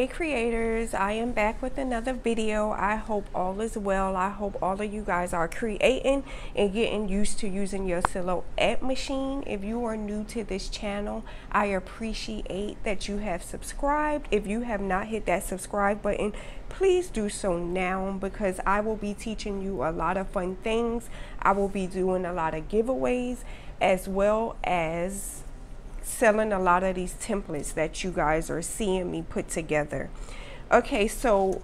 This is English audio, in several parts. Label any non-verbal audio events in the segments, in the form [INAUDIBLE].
Hey creators, I am back with another video. I hope all is well. I hope all of you guys are creating and getting used to using your silhouette machine. If you are new to this channel, I appreciate that you have subscribed. If you have not hit that subscribe button, please do so now because I will be teaching you a lot of fun things. I will be doing a lot of giveaways as well as selling a lot of these templates that you guys are seeing me put together. Okay, so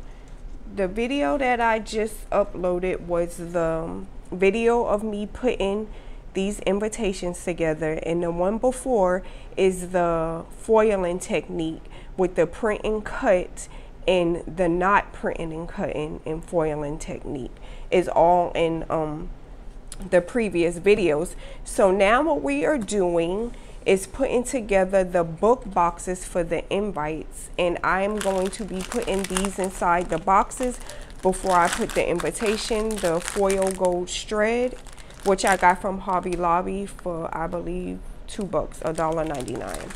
the video that I just uploaded was the video of me putting these invitations together and the one before is the foiling technique with the print and cut and the not printing and cutting and foiling technique is all in um, the previous videos. So now what we are doing is putting together the book boxes for the invites and I'm going to be putting these inside the boxes before I put the invitation, the foil gold shred, which I got from Hobby Lobby for I believe two bucks, a dollar ninety-nine.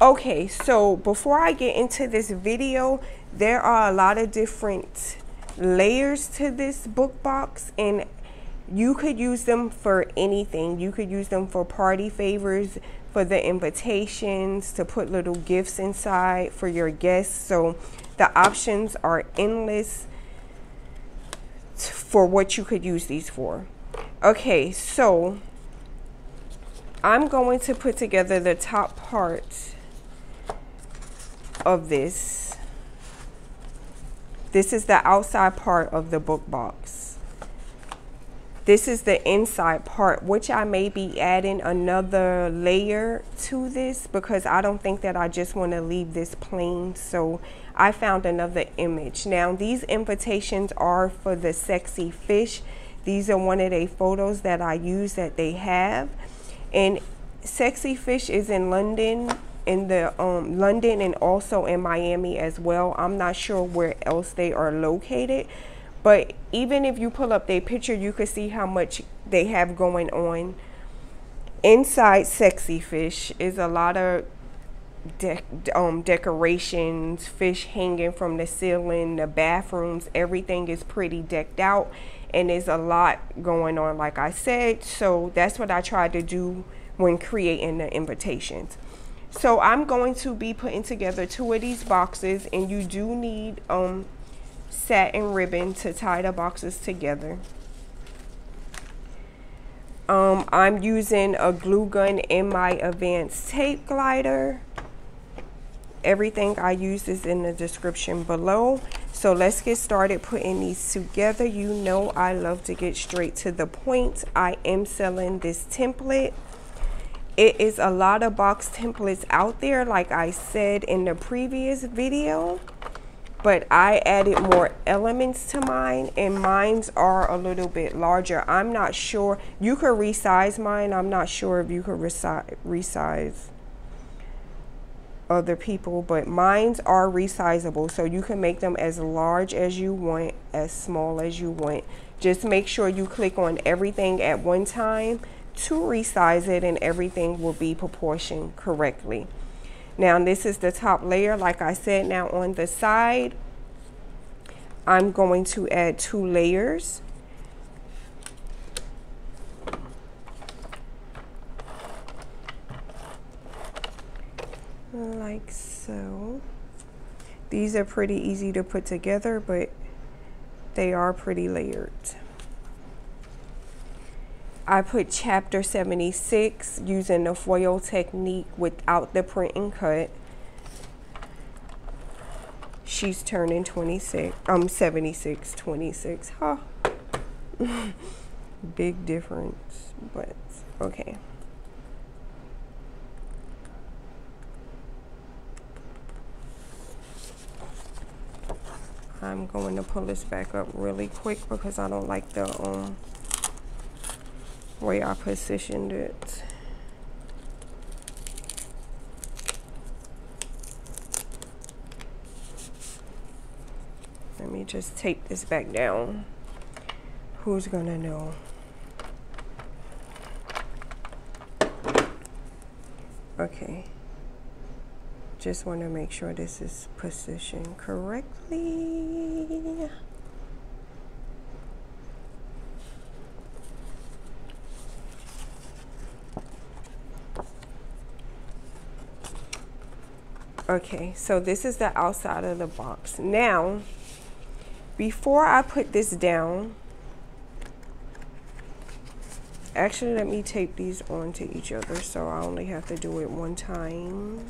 Okay, so before I get into this video, there are a lot of different layers to this book box and you could use them for anything. You could use them for party favors, for the invitations, to put little gifts inside for your guests. So the options are endless for what you could use these for. Okay, so I'm going to put together the top part of this. This is the outside part of the book box. This is the inside part, which I may be adding another layer to this because I don't think that I just want to leave this plain. So I found another image. Now these invitations are for the sexy fish. These are one of the photos that I use that they have. And Sexy Fish is in London in the um, London and also in Miami as well. I'm not sure where else they are located, but even if you pull up their picture, you can see how much they have going on. Inside Sexy Fish is a lot of de um, decorations, fish hanging from the ceiling, the bathrooms, everything is pretty decked out. And there's a lot going on, like I said. So that's what I tried to do when creating the invitations. So I'm going to be putting together two of these boxes and you do need um, satin ribbon to tie the boxes together. Um, I'm using a glue gun in my advanced tape glider. Everything I use is in the description below. So let's get started putting these together. You know I love to get straight to the point. I am selling this template. It is a lot of box templates out there like I said in the previous video but I added more elements to mine and mines are a little bit larger. I'm not sure. You could resize mine. I'm not sure if you could resize, resize other people, but mines are resizable. So you can make them as large as you want, as small as you want. Just make sure you click on everything at one time to resize it and everything will be proportioned correctly. Now this is the top layer like I said. Now on the side I'm going to add two layers. Like so. These are pretty easy to put together but they are pretty layered I put chapter 76 using the foil technique without the print and cut. She's turning 26. I'm um, 76, 26. Huh. [LAUGHS] Big difference, but okay. I'm going to pull this back up really quick because I don't like the um way I positioned it. Let me just tape this back down. Who's gonna know? Okay. Just want to make sure this is positioned correctly. Okay, so this is the outside of the box. Now, before I put this down, actually let me tape these onto each other so I only have to do it one time.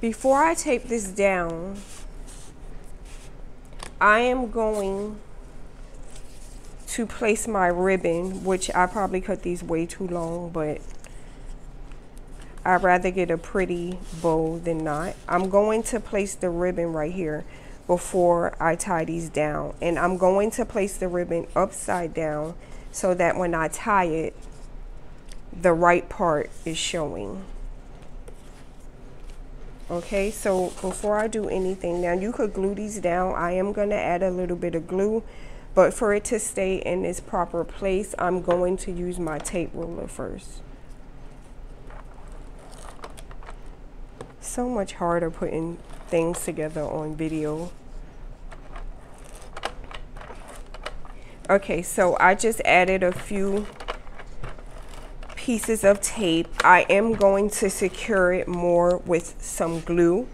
Before I tape this down, I am going to place my ribbon, which I probably cut these way too long, but I'd rather get a pretty bow than not. I'm going to place the ribbon right here before I tie these down. And I'm going to place the ribbon upside down so that when I tie it, the right part is showing. Okay, so before I do anything, now you could glue these down. I am going to add a little bit of glue, but for it to stay in its proper place, I'm going to use my tape ruler first. So much harder putting things together on video. Okay, so I just added a few pieces of tape. I am going to secure it more with some glue.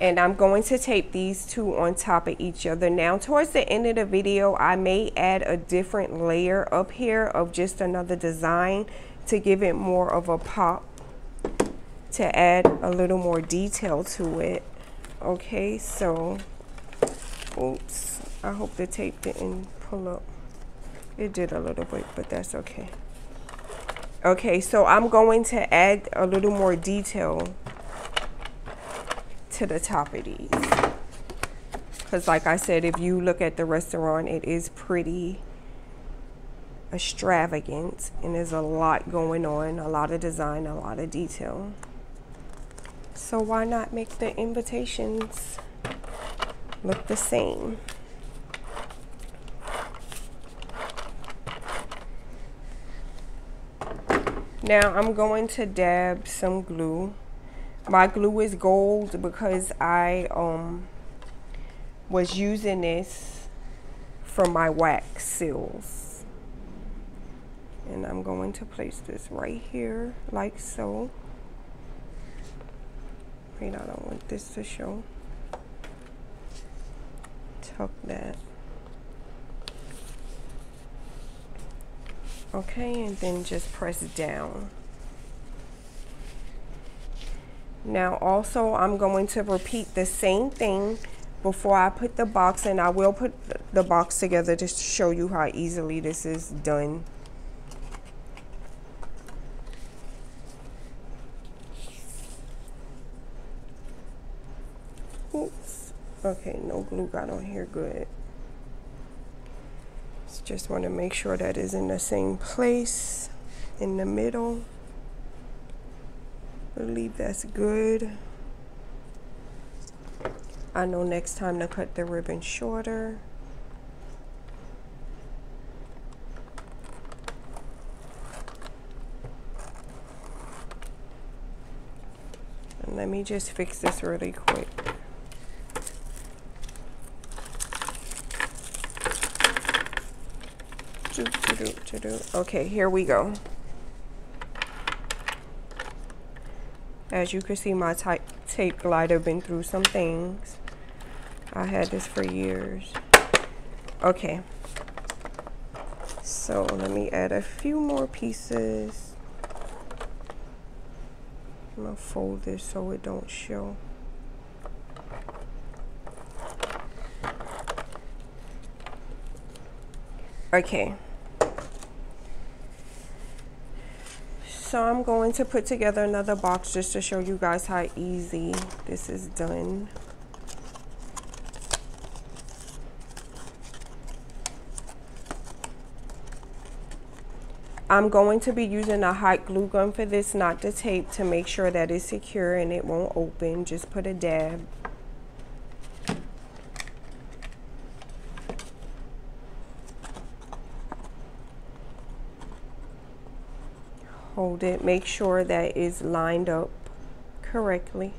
And I'm going to tape these two on top of each other. Now, towards the end of the video, I may add a different layer up here of just another design to give it more of a pop to add a little more detail to it. Okay, so, oops, I hope the tape didn't pull up. It did a little bit, but that's okay. Okay, so I'm going to add a little more detail to the top of these. Because like I said, if you look at the restaurant, it is pretty extravagant and there's a lot going on, a lot of design, a lot of detail. So why not make the invitations look the same? Now I'm going to dab some glue. My glue is gold because I um, was using this for my wax seals. And I'm going to place this right here like so. I don't want this to show. Tuck that. Okay, and then just press down. Now also I'm going to repeat the same thing before I put the box in. I will put the box together just to show you how easily this is done. Okay, no glue got on here good. Just want to make sure that is in the same place in the middle. Believe that's good. I know next time to cut the ribbon shorter. And let me just fix this really quick. Okay, here we go. As you can see, my tape glider been through some things. I had this for years. Okay. So let me add a few more pieces. I'm gonna fold this so it don't show. Okay. So I'm going to put together another box just to show you guys how easy this is done. I'm going to be using a hot glue gun for this, not the tape, to make sure that it's secure and it won't open. Just put a dab. Hold it. Make sure that is lined up correctly.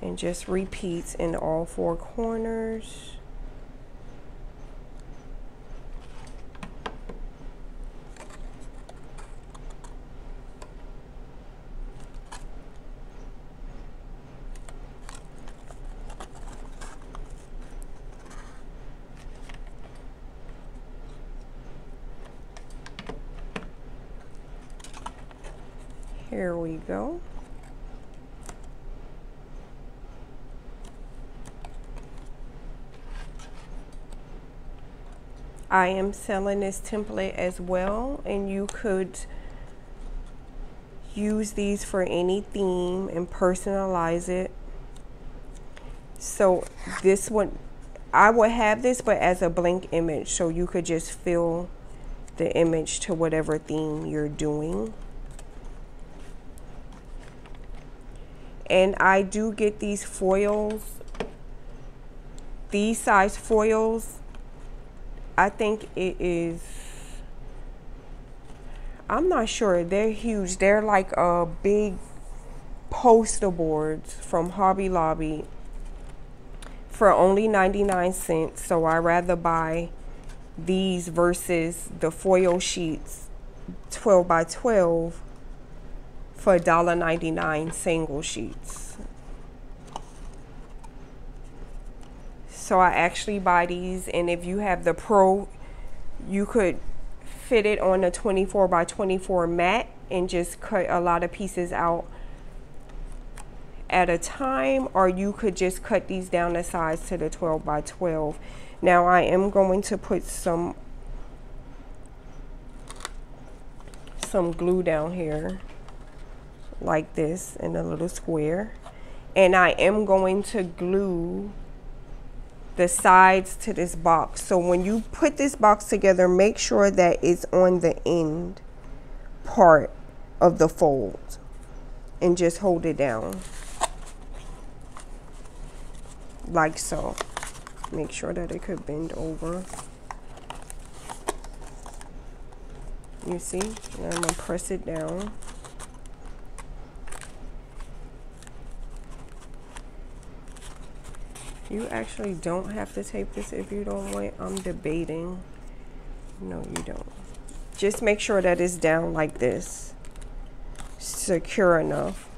And just repeats in all four corners. Here we go. I am selling this template as well and you could use these for any theme and personalize it. So this one, I would have this but as a blank image so you could just fill the image to whatever theme you're doing. And I do get these foils these size foils. I think it is I'm not sure. They're huge. They're like a big poster boards from Hobby Lobby for only 99 cents. So I rather buy these versus the foil sheets 12 by 12 for $1.99 single sheets. So I actually buy these and if you have the Pro, you could fit it on a 24 by 24 mat and just cut a lot of pieces out at a time or you could just cut these down the size to the 12 by 12. Now I am going to put some some glue down here like this in a little square. And I am going to glue the sides to this box. So when you put this box together, make sure that it's on the end part of the fold and just hold it down like so. Make sure that it could bend over. You see? And I'm gonna press it down. You actually don't have to tape this if you don't want. I'm debating. No, you don't. Just make sure that it's down like this. Secure enough.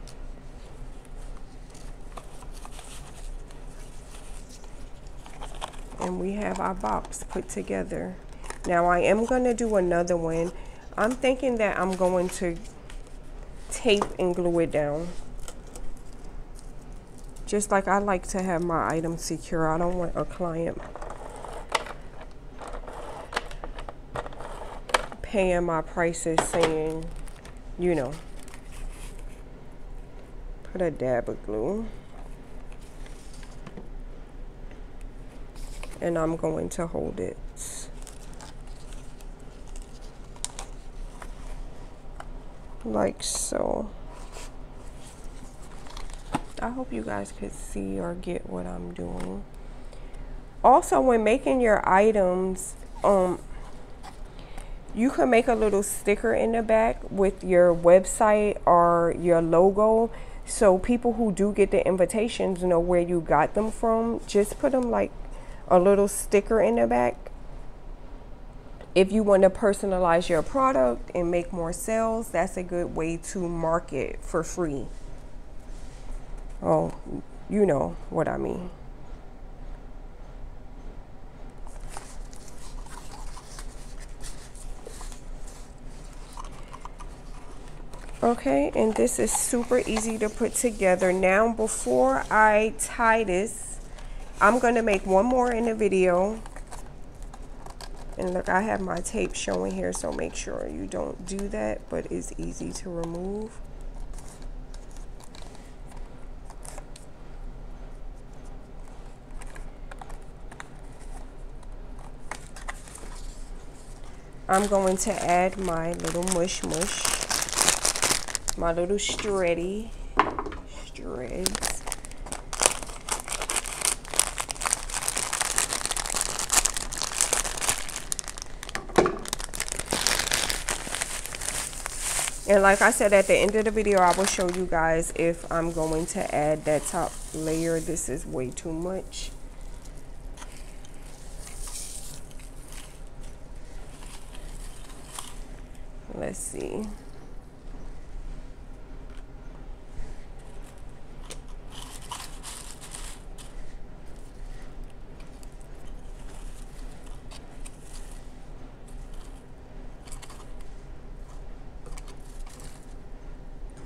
And we have our box put together. Now I am going to do another one. I'm thinking that I'm going to tape and glue it down just like I like to have my items secure. I don't want a client paying my prices saying, you know, put a dab of glue. And I'm going to hold it. Like so. I hope you guys could see or get what I'm doing. Also, when making your items, um, you can make a little sticker in the back with your website or your logo. So people who do get the invitations know where you got them from. Just put them like a little sticker in the back. If you want to personalize your product and make more sales, that's a good way to market for free. Oh, you know what I mean. Okay, and this is super easy to put together. Now, before I tie this, I'm going to make one more in the video. And look, I have my tape showing here, so make sure you don't do that, but it's easy to remove. I'm going to add my little mush mush, my little shreddy, shreds. And like I said, at the end of the video, I will show you guys if I'm going to add that top layer. This is way too much. Let's see.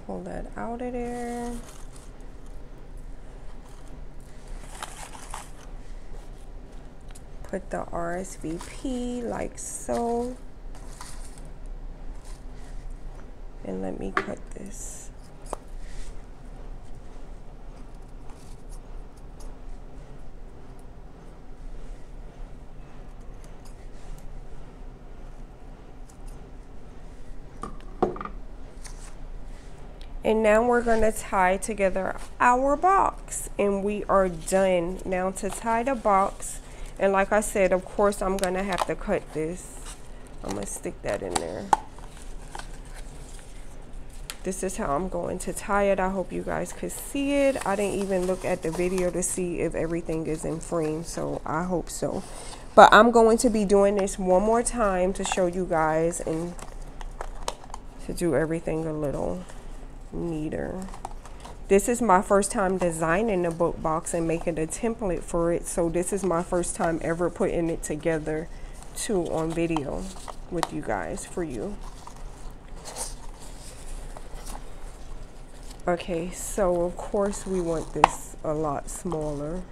pull that out of there. Put the RSVP like so. And let me cut this. And now we're going to tie together our box and we are done. Now to tie the box, and like I said, of course, I'm going to have to cut this. I'm going to stick that in there. This is how I'm going to tie it. I hope you guys could see it. I didn't even look at the video to see if everything is in frame, so I hope so. But I'm going to be doing this one more time to show you guys and to do everything a little neater. This is my first time designing a book box and making a template for it. So this is my first time ever putting it together too on video with you guys for you. Okay, so of course we want this a lot smaller.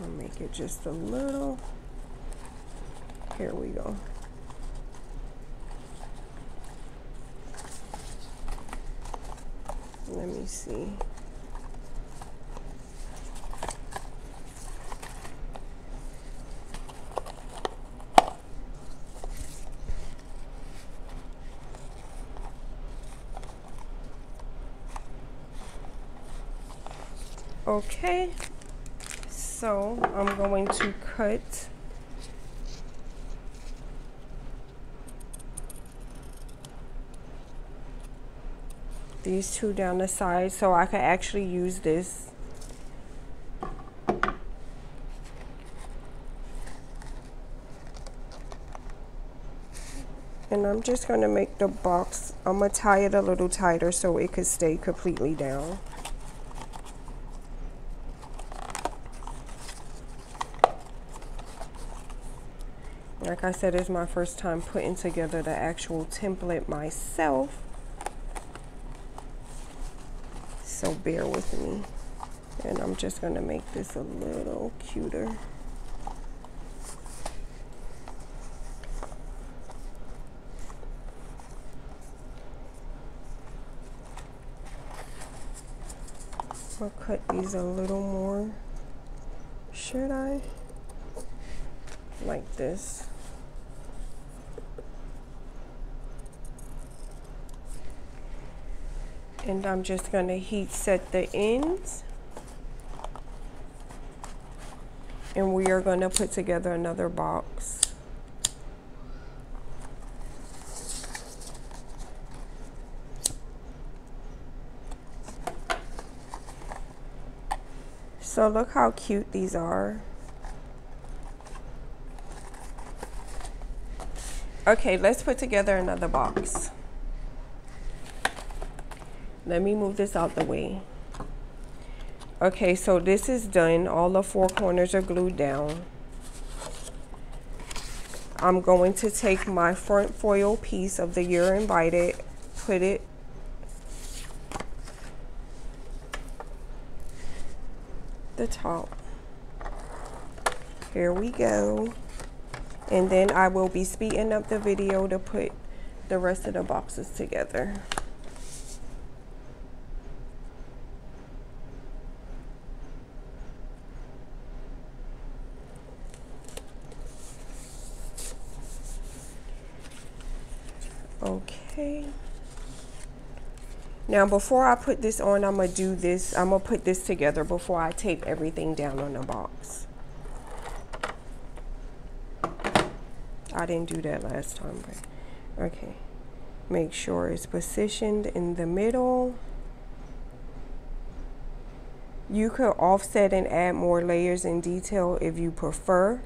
I'll make it just a little here we go. Let me see. Okay, so I'm going to cut these two down the side so I can actually use this. And I'm just going to make the box I'm going to tie it a little tighter so it could stay completely down like I said it's my first time putting together the actual template myself. So bear with me. And I'm just going to make this a little cuter. I'll cut these a little more. Should I? Like this and I'm just going to heat set the ends. And we are going to put together another box. So look how cute these are. Okay let's put together another box let me move this out the way. Okay, so this is done. All the four corners are glued down. I'm going to take my front foil piece of the You're Invited, put it the top. Here we go. And then I will be speeding up the video to put the rest of the boxes together. Okay. Now before I put this on, I'm to do this. I'm to put this together before I tape everything down on the box. I didn't do that last time, but okay. Make sure it's positioned in the middle. You could offset and add more layers in detail if you prefer.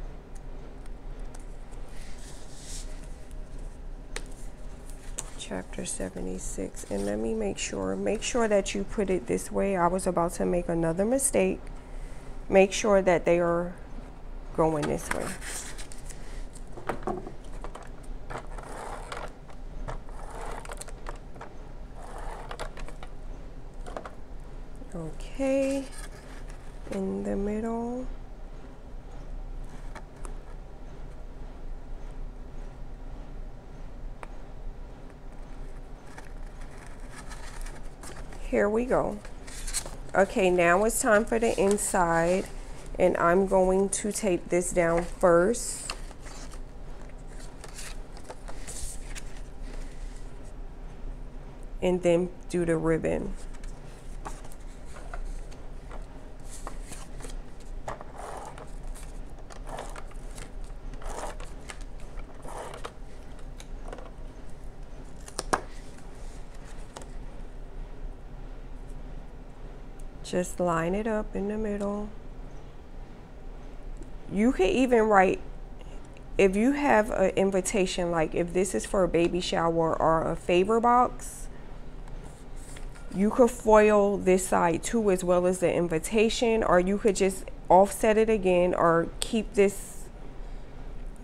Chapter 76. And let me make sure, make sure that you put it this way. I was about to make another mistake. Make sure that they are going this way. Okay, in the middle. Here we go. Okay, now it's time for the inside and I'm going to tape this down first. And then do the ribbon. Just line it up in the middle. You could even write, if you have an invitation, like if this is for a baby shower or a favor box, you could foil this side too as well as the invitation or you could just offset it again or keep this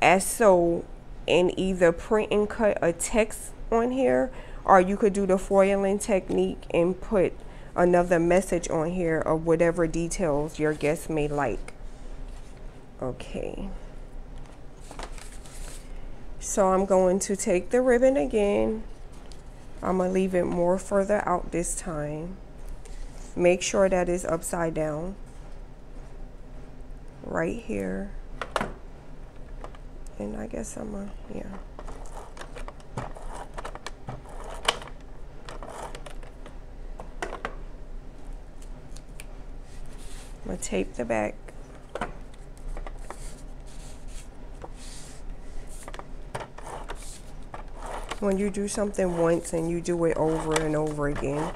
as so and either print and cut a text on here or you could do the foiling technique and put another message on here of whatever details your guest may like. Okay. So I'm going to take the ribbon again. I'm going to leave it more further out this time. Make sure that it's upside down. Right here. And I guess I'm going to, yeah. I'm going to tape the back. When you do something once and you do it over and over again,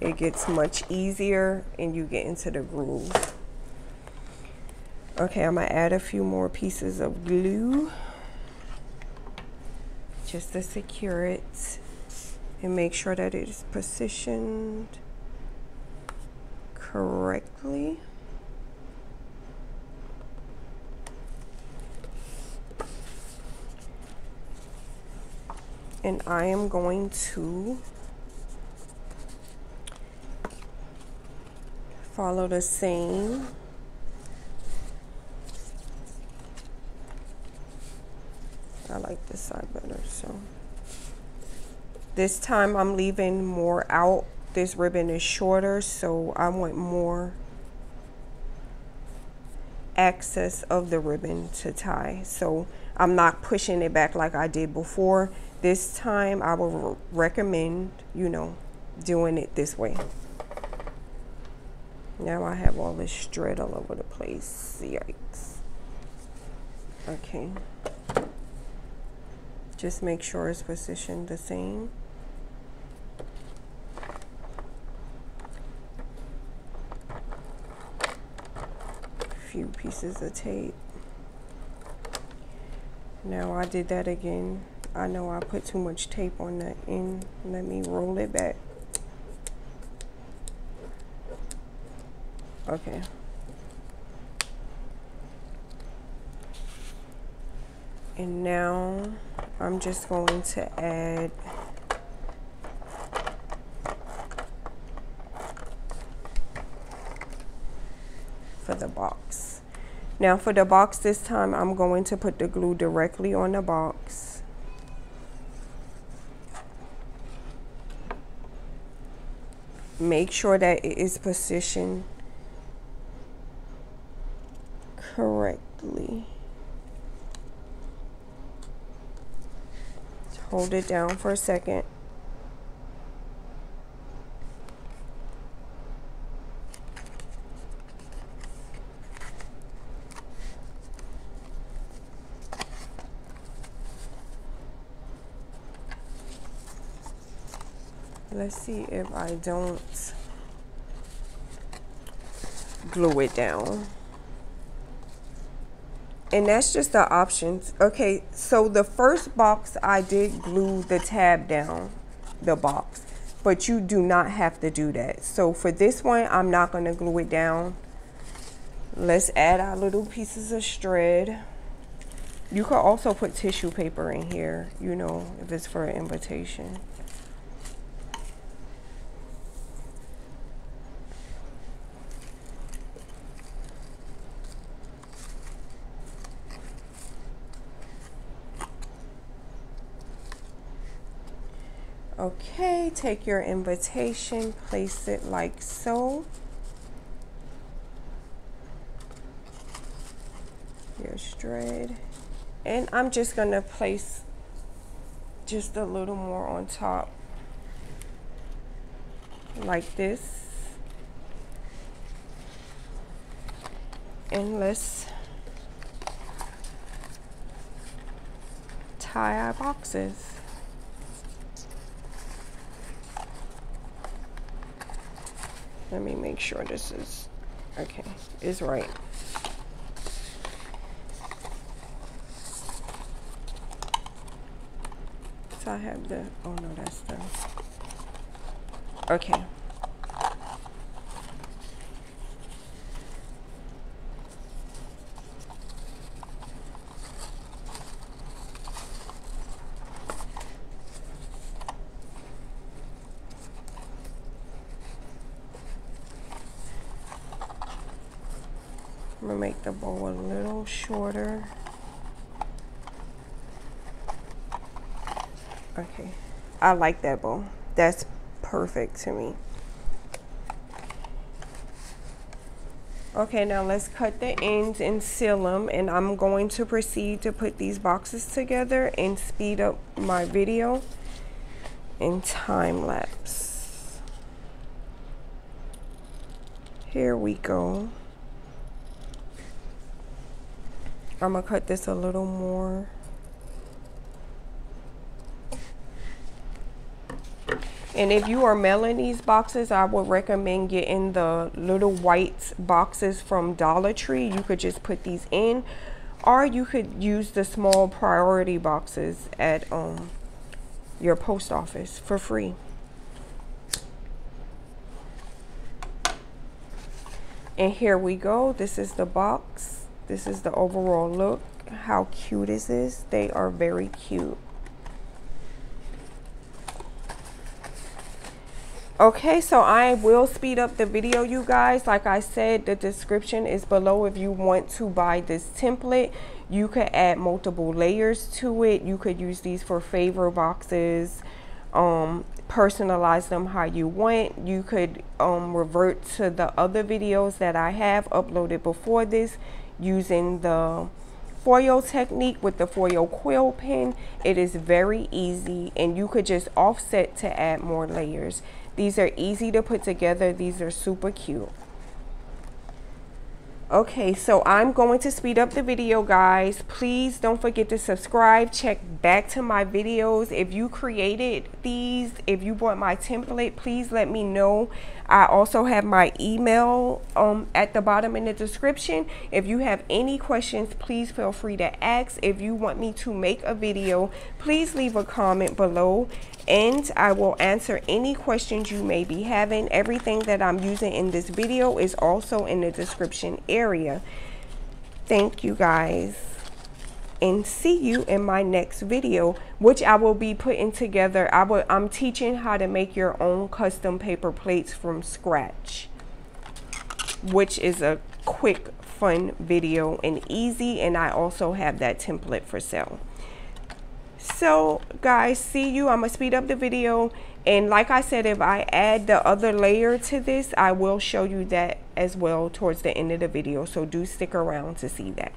it gets much easier and you get into the groove. Okay, I'm going to add a few more pieces of glue just to secure it and make sure that it is positioned correctly. And I am going to follow the same I like this side better so. This time I'm leaving more out. This ribbon is shorter so I want more access of the ribbon to tie. So I'm not pushing it back like I did before this time I will recommend, you know, doing it this way. Now I have all this straight all over the place. Yikes. Okay. Just make sure it's positioned the same. few pieces of tape. Now I did that again I know I put too much tape on that end. Let me roll it back. Okay. And now I'm just going to add for the box. Now for the box this time, I'm going to put the glue directly on the box. Make sure that it is positioned correctly. hold it down for a second. Let's see if I don't glue it down. And that's just the options. Okay so the first box I did glue the tab down the box but you do not have to do that. So for this one I'm not going to glue it down. Let's add our little pieces of shred. You could also put tissue paper in here you know if it's for an invitation Take your invitation, place it like so. Your shred. And I'm just going to place just a little more on top like this. And let's tie our boxes. Let me make sure this is, okay, is right. So I have the, oh no, that's the, okay. I'm gonna make the bow a little shorter. Okay, I like that bow. That's perfect to me. Okay, now let's cut the ends and seal them. And I'm going to proceed to put these boxes together and speed up my video in time lapse. Here we go. I'm gonna cut this a little more. And if you are mailing these boxes, I would recommend getting the little white boxes from Dollar Tree. You could just put these in. Or you could use the small priority boxes at um, your post office for free. And here we go. This is the box. This is the overall look. How cute is this? They are very cute. Okay, so I will speed up the video, you guys. Like I said, the description is below if you want to buy this template. You could add multiple layers to it. You could use these for favor boxes, um, personalize them how you want. You could um, revert to the other videos that I have uploaded before this using the foil technique with the foil quill pen. It is very easy and you could just offset to add more layers. These are easy to put together. These are super cute. Okay, so I'm going to speed up the video, guys. Please don't forget to subscribe. Check back to my videos. If you created these, if you bought my template, please let me know. I also have my email um, at the bottom in the description. If you have any questions, please feel free to ask. If you want me to make a video, please leave a comment below and I will answer any questions you may be having. Everything that I'm using in this video is also in the description area. Thank you guys and see you in my next video which I will be putting together. I will I'm teaching how to make your own custom paper plates from scratch which is a quick fun video and easy and I also have that template for sale. So guys see you. I'm gonna speed up the video and like i said if i add the other layer to this i will show you that as well towards the end of the video so do stick around to see that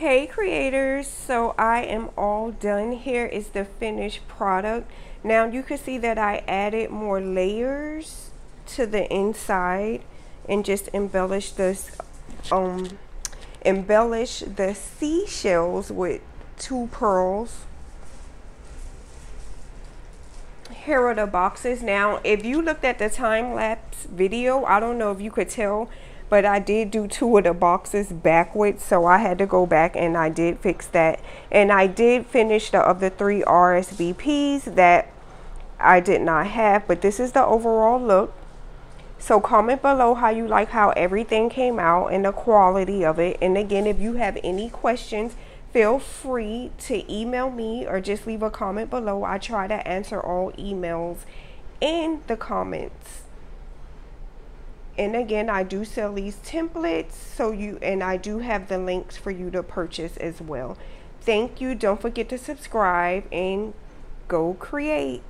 Hey creators, so I am all done. Here is the finished product. Now you can see that I added more layers to the inside and just embellish this um embellish the seashells with two pearls here are the boxes now if you looked at the time-lapse video i don't know if you could tell but I did do two of the boxes backwards so I had to go back and I did fix that. And I did finish the other three RSVPs that I did not have but this is the overall look. So comment below how you like how everything came out and the quality of it. And again if you have any questions feel free to email me or just leave a comment below. I try to answer all emails in the comments and again I do sell these templates so you and I do have the links for you to purchase as well. Thank you. Don't forget to subscribe and go create